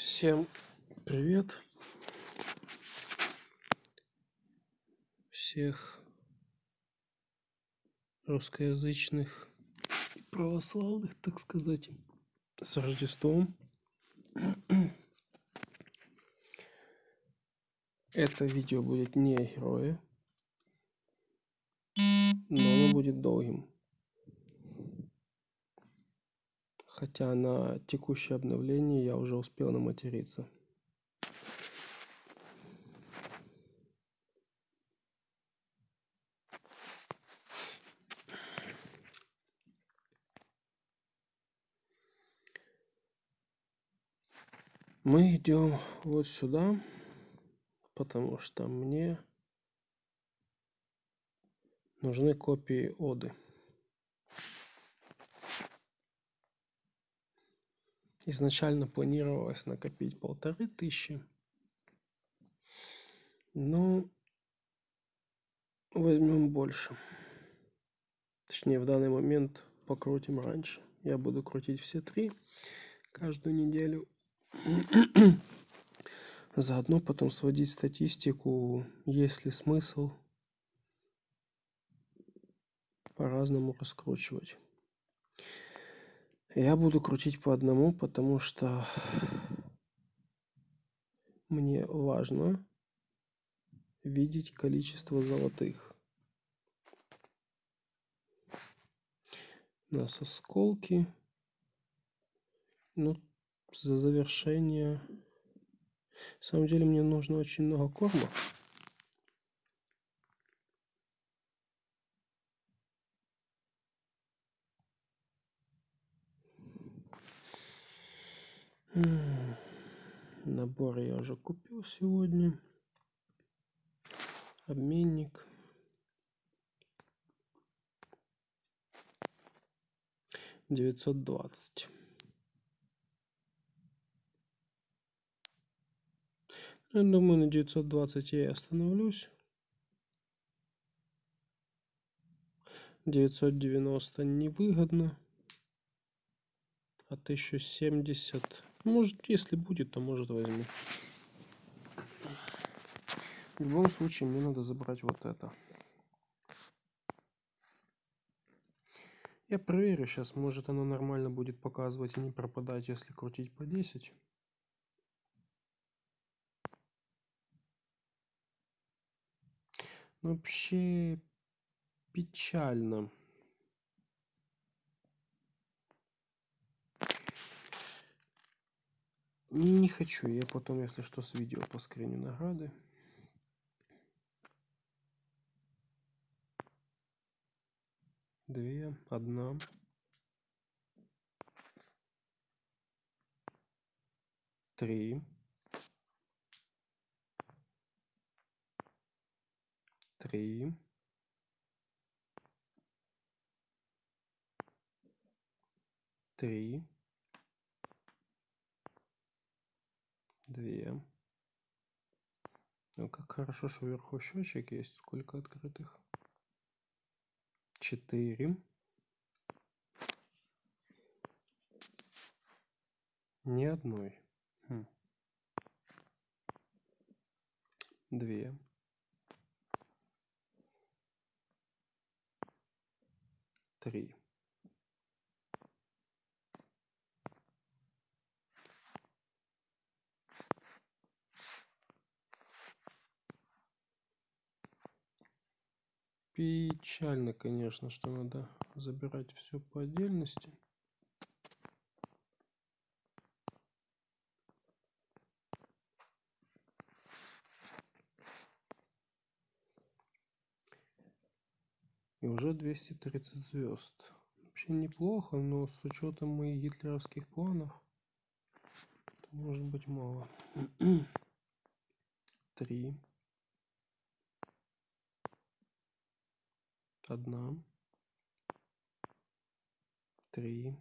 Всем привет! Всех русскоязычных и православных, так сказать, с Рождеством. Это видео будет не о герое, но оно будет долгим. Хотя на текущее обновление я уже успел наматериться. Мы идем вот сюда, потому что мне нужны копии оды. Изначально планировалось накопить полторы тысячи. Но возьмем больше. Точнее, в данный момент покрутим раньше. Я буду крутить все три каждую неделю. Заодно потом сводить статистику, есть ли смысл по-разному раскручивать. Я буду крутить по одному, потому что мне важно видеть количество золотых. У нас осколки. Ну, за завершение... На самом деле мне нужно очень много корма. Набор я уже купил сегодня. Обменник. Девятьсот двадцать. Я думаю, на девятьсот двадцать я и остановлюсь. Девятьсот девяносто невыгодно. А тысячу семьдесят может, если будет, то может возьму. В любом случае, мне надо забрать вот это. Я проверю сейчас, может оно нормально будет показывать и не пропадать, если крутить по 10. Вообще печально. Не хочу, я потом, если что, с видео поскриню награды. Две, одна. Три. Три. Три. Две. Ну, как хорошо, что вверху счетчик есть. Сколько открытых? Четыре. Ни одной. Хм. Две. Три. Печально, конечно, что надо забирать все по отдельности. И уже 230 звезд. Вообще неплохо, но с учетом моих гитлеровских планов, может быть мало. Три. Одна, три,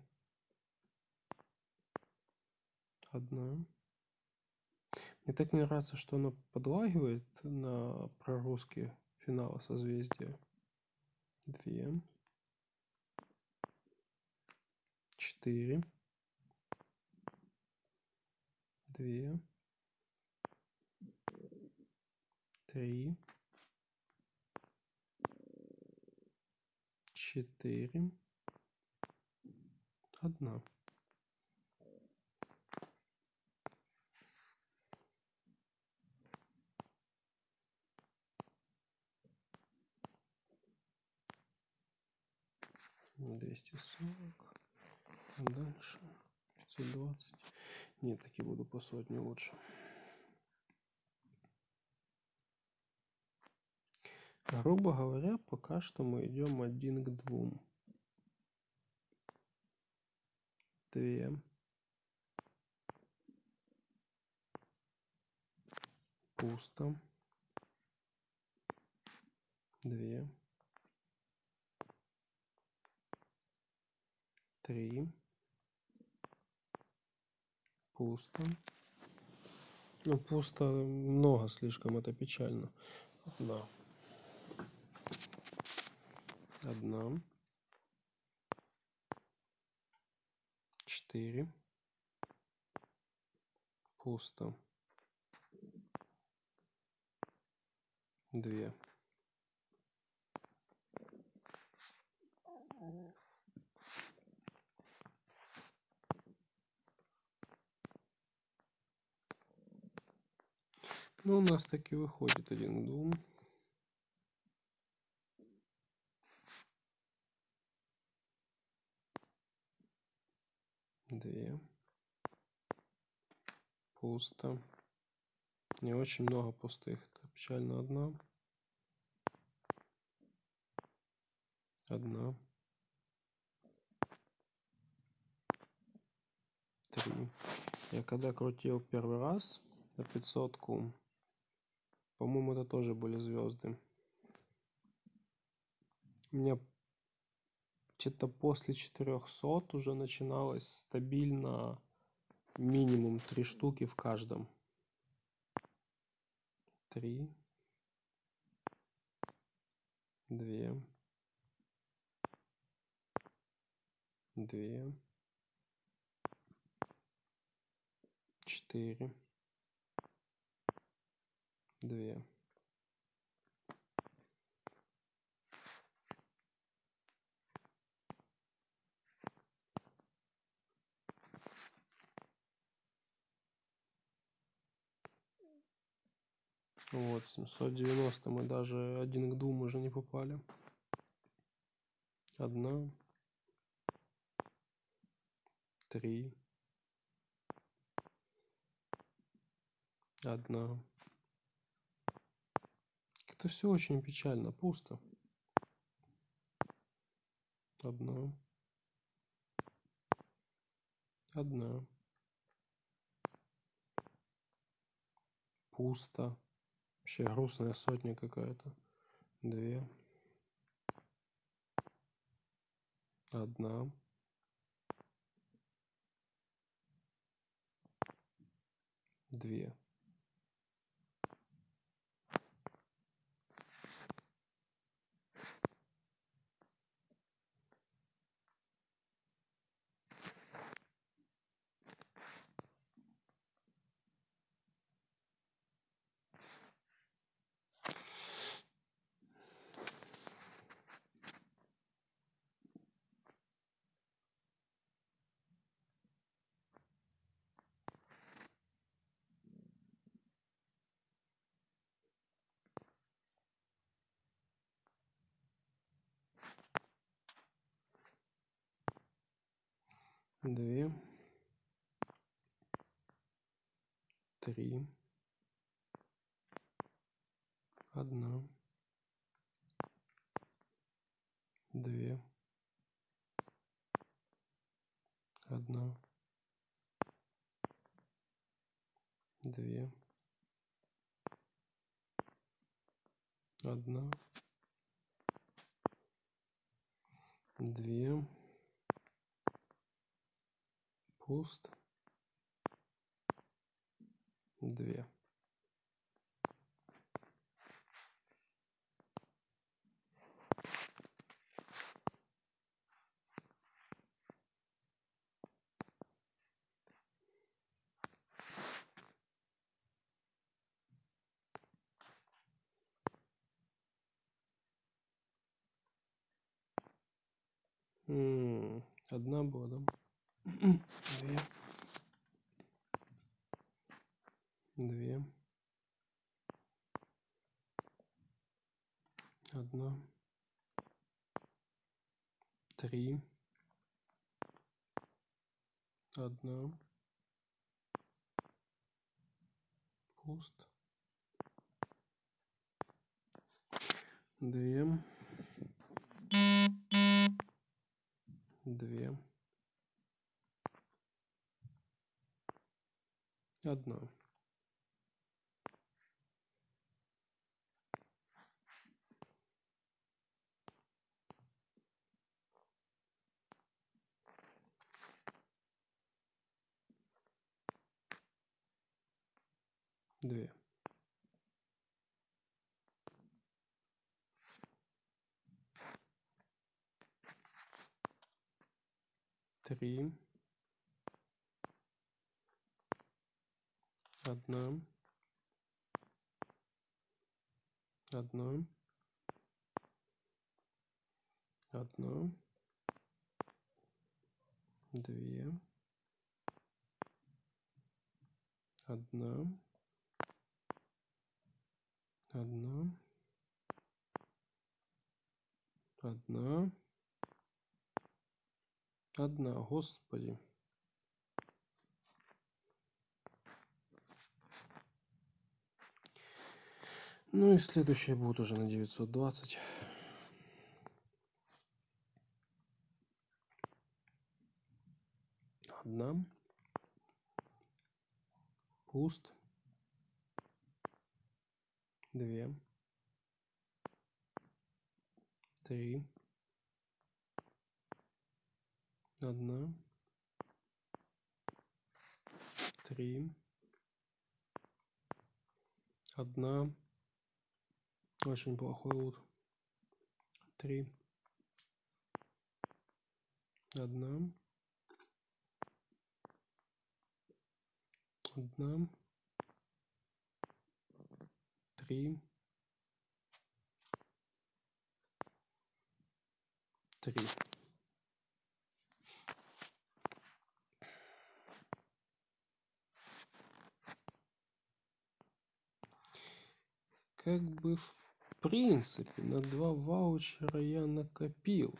одна. Мне так не нравится, что она подлагивает на прорусские финала созвездия. Две. Четыре. две, три, четыре, одна. Двести сорок. Дальше. 520. Нет, таки буду по сотне лучше. Грубо говоря, пока что мы идем один к двум. Две. Пусто. Две. Три. Пусто. Ну, пусто много слишком, это печально. Одна. Одна. Четыре. Пусто. Две. Ну, у нас таки выходит один двум. Две. Пусто. Не очень много пустых. Это печально одна. Одна. Три. Я когда крутил первый раз на пятьсотку, по-моему, это тоже были звезды. У меня где-то после 400 уже начиналось стабильно минимум три штуки в каждом. Три. Две. Две. Четыре две Вот, 790 мы даже один к двум уже не попали. Одна. Три. Одна. Это все очень печально, пусто. Одна. Одна. Пусто. Вообще грустная сотня какая-то. Две. Одна. Две. Две, три, одна, две, одна, две, одна, две, куст 2. Одна бодом. Две. Две. Одна. Три. Одна. Пуст. Две. Две. Одна. Две. Три. Одна. Одна. Одна. Две. Одна. Одна. Одна. Одна, господи. Ну и следующая будет уже на 920. Одна. Пуст. Две. Три. Одна. Три. Одна. Очень плохой лут. Три. Одна. Одна. Три. Три. Как бы в принципе на два ваучера я накопил.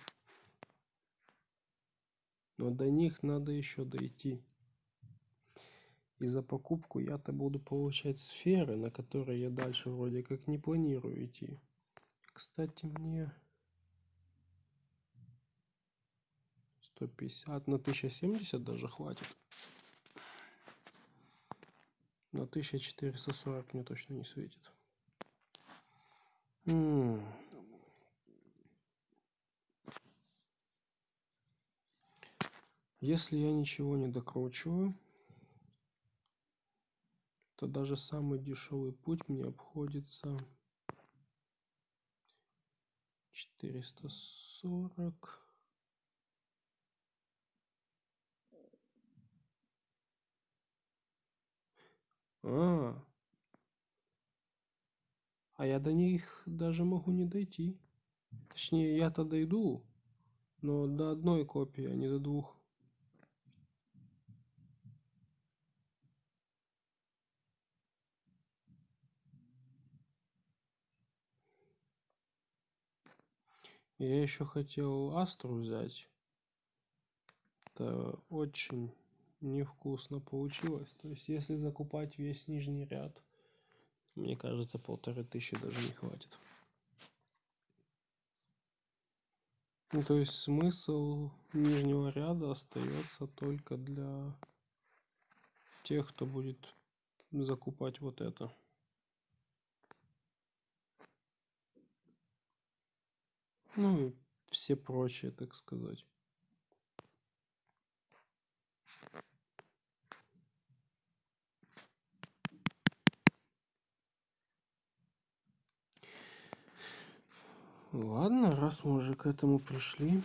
Но до них надо еще дойти. И за покупку я-то буду получать сферы, на которые я дальше вроде как не планирую идти. Кстати, мне 150 на 1070 даже хватит. На 1440 мне точно не светит. Если я ничего не докручиваю, то даже самый дешевый путь мне обходится 440. А, а я до них даже могу не дойти. Точнее, я-то дойду, но до одной копии, а не до двух. Я еще хотел Астру взять. Это очень невкусно получилось. То есть, если закупать весь нижний ряд, мне кажется, полторы тысячи даже не хватит. Ну, то есть смысл нижнего ряда остается только для тех, кто будет закупать вот это. Ну и все прочие, так сказать. Ладно, раз мы уже к этому пришли.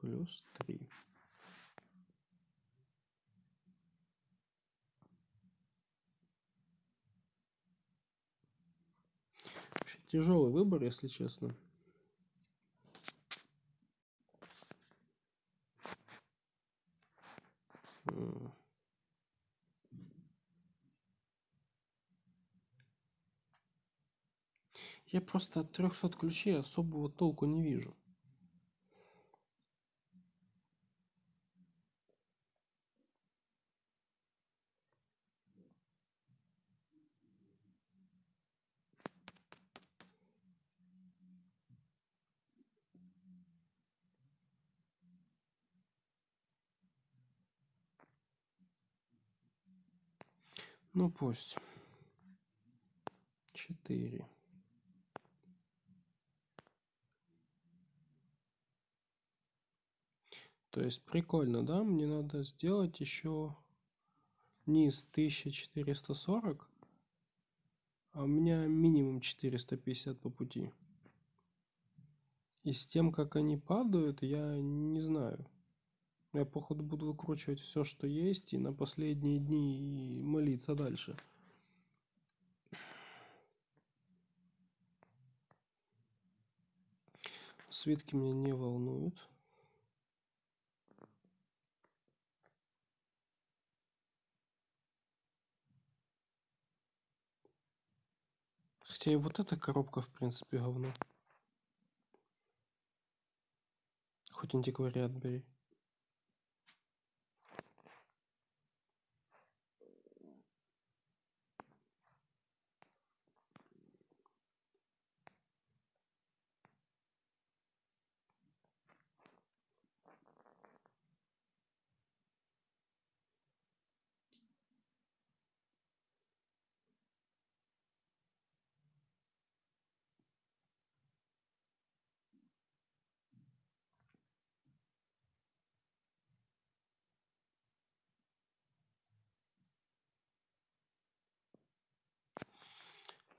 Плюс три. Тяжелый выбор, если честно. Я просто от 300 ключей особого толку не вижу. Ну пусть. Четыре. То есть прикольно, да? Мне надо сделать еще низ 1440, а у меня минимум 450 по пути. И с тем, как они падают, я не знаю. Я, походу, буду выкручивать все, что есть, и на последние дни молиться дальше. Свитки меня не волнуют. Хотя и вот эта коробка, в принципе, говно. Хоть антиквариат бери.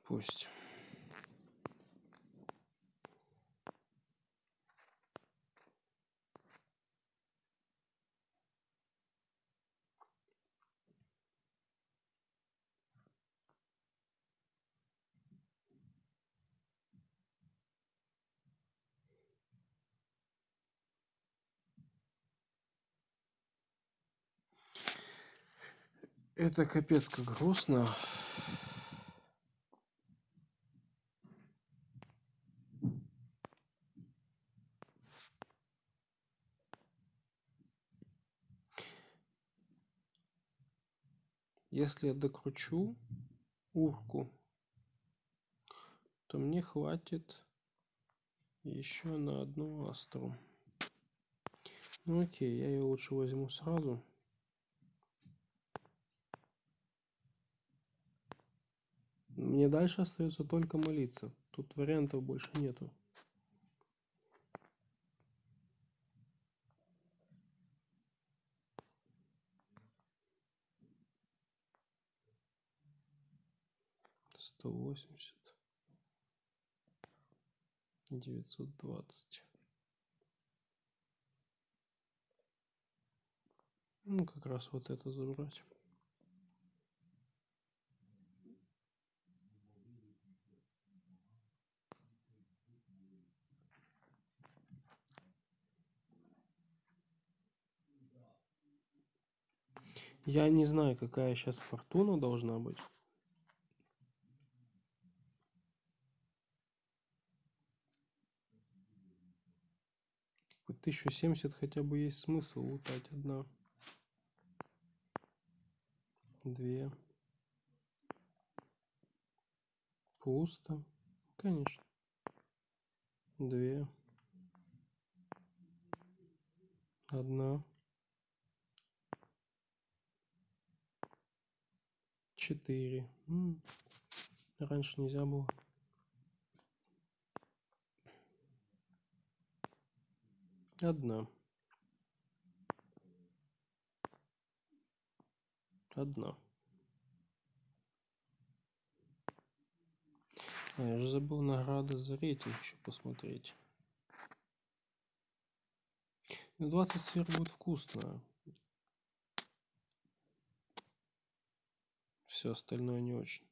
Пусть. Это капец как грустно. Если я докручу урку, то мне хватит еще на одну астру. Ну окей, я ее лучше возьму сразу. Мне дальше остается только молиться. Тут вариантов больше нету. Восемьдесят. Девятьсот двадцать. Ну как раз вот это забрать. Я не знаю, какая сейчас фортуна должна быть. 1070 хотя бы есть смысл лутать. Одна. Две. Пусто. Конечно. Две. Одна. Четыре. Раньше нельзя было одна. Одна. А, я же забыл награды за рейтинг еще посмотреть. 20 сфер будет вкусно. Все остальное не очень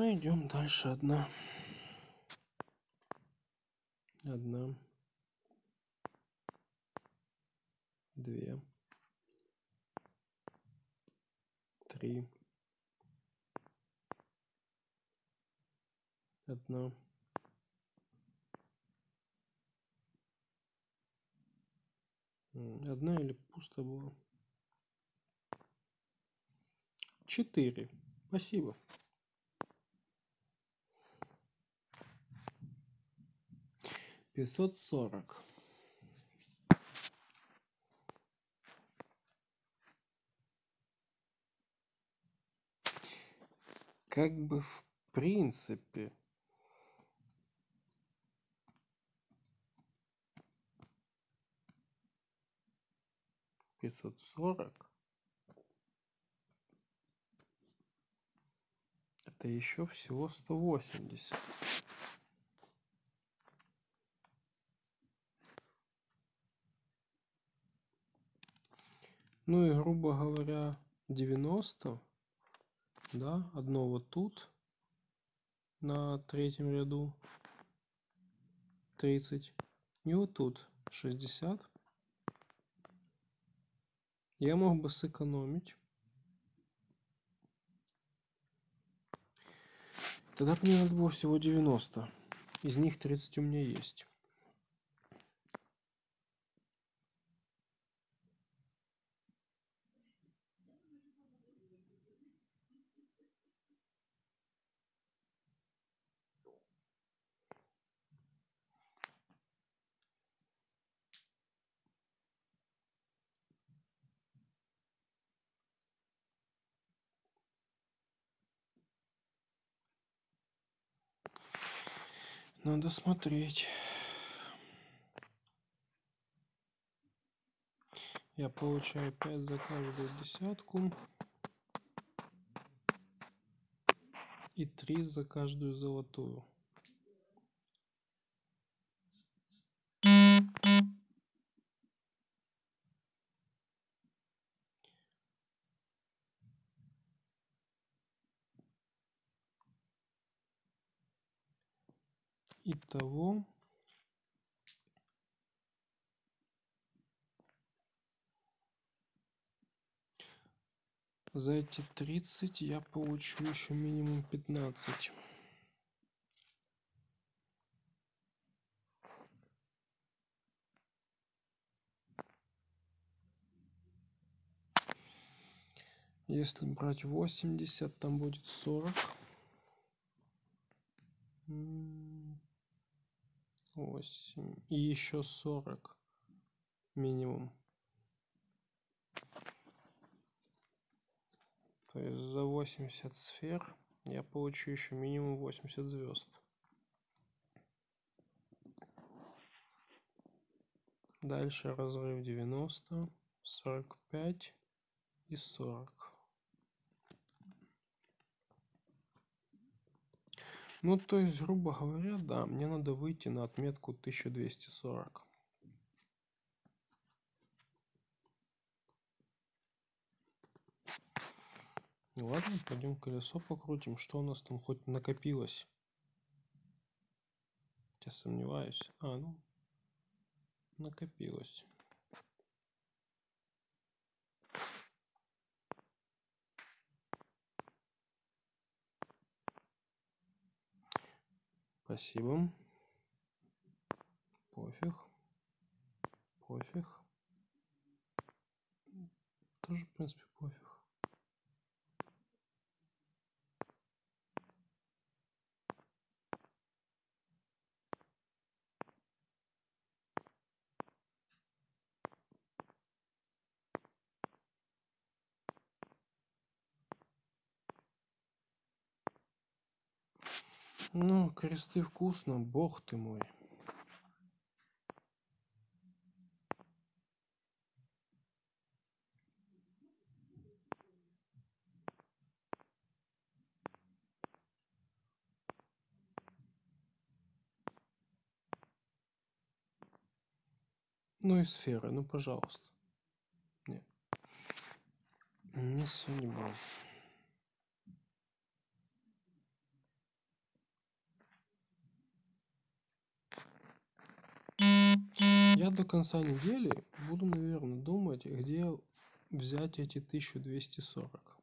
Ну, идем дальше. Одна. Одна. Две. Три. Одна. Одна или пусто было? Четыре. Спасибо. 540. Как бы в принципе... Пятьсот сорок. это еще всего 180. Ну и грубо говоря девяносто да одно вот тут на третьем ряду тридцать и вот тут шестьдесят я мог бы сэкономить. Тогда мне надо было всего 90. Из них 30 у меня есть. Надо смотреть. Я получаю 5 за каждую десятку. И 3 за каждую золотую. Итого за эти 30 я получу еще минимум 15. Если брать 80, там будет 40 восемь и еще сорок минимум. То есть за 80 сфер я получу еще минимум 80 звезд. Дальше разрыв 90, 45 и 40. Ну, то есть, грубо говоря, да, мне надо выйти на отметку 1240. Ладно, пойдем колесо покрутим. Что у нас там хоть накопилось? Я сомневаюсь. А, ну, накопилось. Спасибо. Пофиг. Пофиг. Тоже, в принципе, пофиг. Ну, кресты вкусно, бог ты мой. Ну и сферы, ну пожалуйста. Нет. Не судьба. Я до конца недели буду, наверное, думать, где взять эти 1240.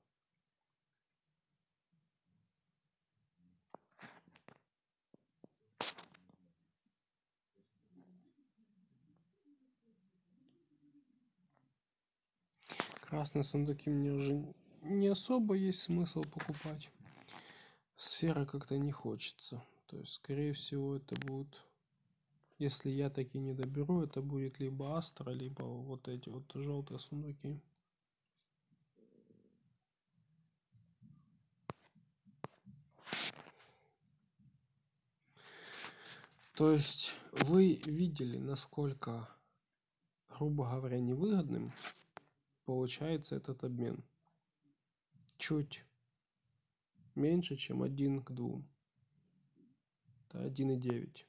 Красные сундуки мне уже не особо есть смысл покупать. Сфера как-то не хочется. То есть, скорее всего, это будет... Если я таки не доберу, это будет либо Астра, либо вот эти вот желтые сундуки. То есть вы видели, насколько, грубо говоря, невыгодным получается этот обмен. Чуть меньше, чем 1 к 2. Это 1,9.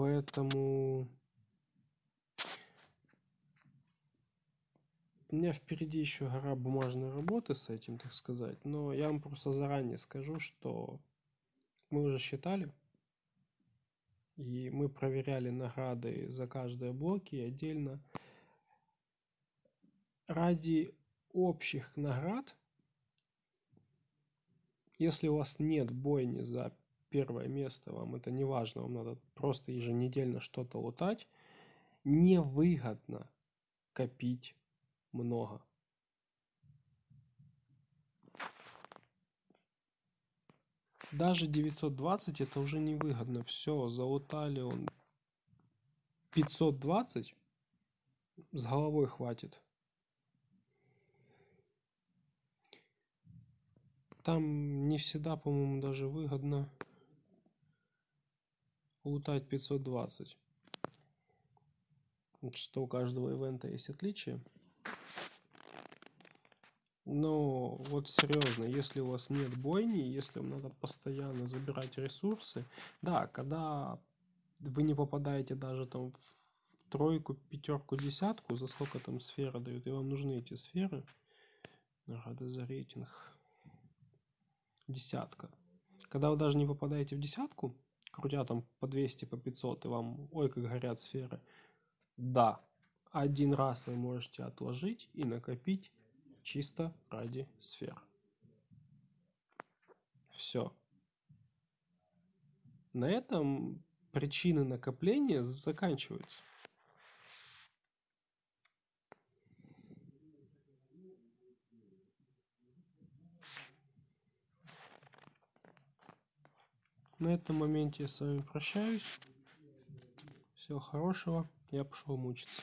Поэтому у меня впереди еще гора бумажной работы с этим, так сказать. Но я вам просто заранее скажу, что мы уже считали, и мы проверяли награды за каждые блоки отдельно. Ради общих наград, если у вас нет бойни за первое место, вам это не важно, вам надо просто еженедельно что-то лутать, невыгодно копить много. Даже 920 это уже невыгодно. Все, залутали он 520. С головой хватит. Там не всегда, по-моему, даже выгодно лутать 520. Что у каждого ивента есть отличие. Но вот серьезно, если у вас нет бойни, если вам надо постоянно забирать ресурсы, да, когда вы не попадаете даже там в тройку, пятерку, десятку, за сколько там сфера дают, и вам нужны эти сферы, награды за рейтинг, десятка. Когда вы даже не попадаете в десятку, крутя там по 200, по 500, и вам, ой, как горят сферы, да, один раз вы можете отложить и накопить чисто ради сфер. Все. На этом причины накопления заканчиваются. На этом моменте я с вами прощаюсь. Всего хорошего. Я пошел мучиться.